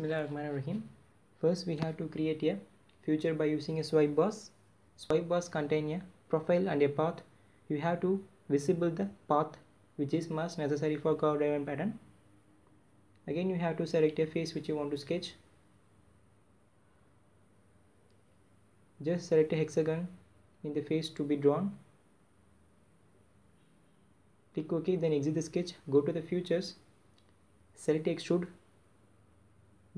Bismillahirrahmanirrahim. First we have to create a feature by using a swept boss. Swept boss contain a profile and a path. You have to visible the path which is most necessary for curve driven pattern. Again you have to select a face which you want to sketch. Just select a hexagon in the face to be drawn. Click OK then exit the sketch. Go to the features. Select extrude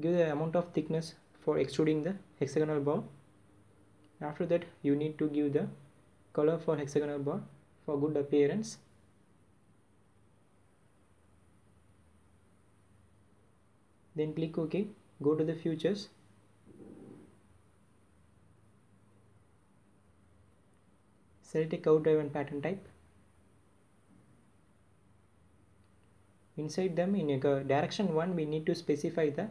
give the amount of thickness for extruding the hexagonal bar after that you need to give the color for hexagonal bar for good appearance. Then click ok. Go to the features. Select a curve driven pattern type. Inside them in a direction 1 we need to specify the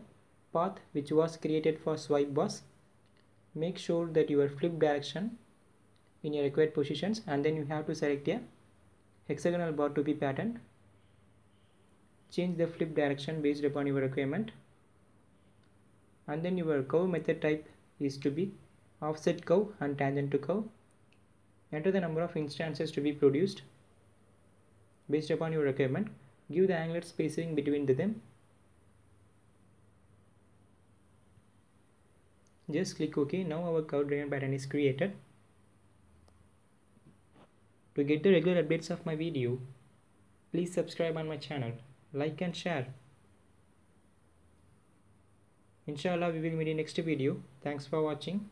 path which was created for swept boss. Make sure that your flip direction in your required positions and then you have to select a hexagonal bar to be patterned. Change the flip direction based upon your requirement. And then your curve method type is to be offset curve and tangent to curve. Enter the number of instances to be produced based upon your requirement. Give the angular spacing between them just click ok. Now our curve driven pattern is created. To get the regular updates of my video please subscribe on my channel. Like and share. Inshallah we will meet in next video. Thanks for watching